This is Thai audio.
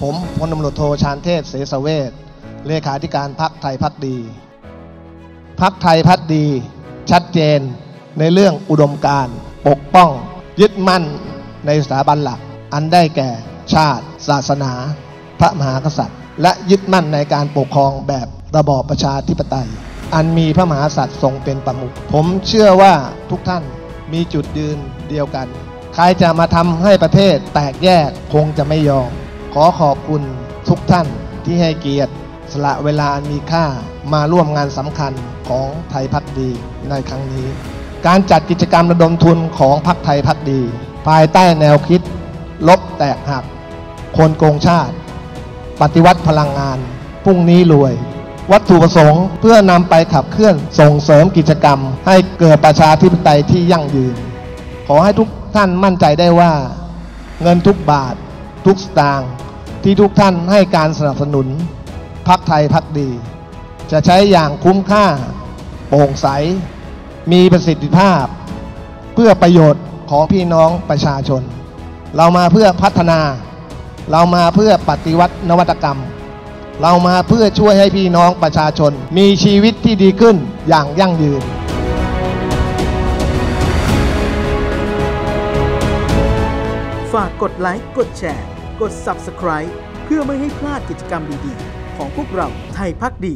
ผมพลตำรวจโทชาญเทพเสสเวชเลขาธิการพักไทยพักดี พักไทยพักดี ชัดเจนในเรื่องอุดมการปกป้อง ยึดมั่นในสถาบันหลัก อันได้แก่ชาติ ศาสนา พระมหากษัตริย์ และยึดมั่นในการปกครองแบบระบอบประชาธิปไตย อันมีพระมหากษัตริย์ทรงเป็นประมุขผมเชื่อว่าทุกท่านมีจุดยืนเดียวกัน ใครจะมาทำให้ประเทศแตกแยกคงจะไม่ยอม ขอขอบคุณทุกท่านที่ให้เกียรติ สละเวลาอันมีค่ามาร่วมงานสำคัญของไทยพักดีในครั้งนี้ การจัดกิจกรรมระดมทุนของพักไทยพักดี ภายใต้แนวคิด ลบแตกหัก คนโกงชาติ ปฏิวัติพลังงานพรุ่งนี้รวย วัตถุประสงค์เพื่อนำไปขับเคลื่อนส่งเสริมกิจกรรม ให้เกิดประชาธิปไตยที่ยั่งยืน ขอให้ทุกท่านมั่นใจได้ว่า เงินทุกบาท ทุกสตางค์ที่ทุกท่านให้การสนับสนุนพักไทยพักดี จะใช้อย่างคุ้มค่า โปร่งใส มีประสิทธิภาพ เพื่อประโยชน์ของพี่น้องประชาชน เรามาเพื่อพัฒนา เรามาเพื่อปฏิวัตินวัตกรรม เรามาเพื่อช่วยให้พี่น้องประชาชน มีชีวิตที่ดีขึ้นอย่างยั่งยืน ฝากกดไลค์ กดแชร์ กด Subscribe เพื่อไม่ให้พลาดกิจกรรมดีๆ ของพวกเราไทยพักดี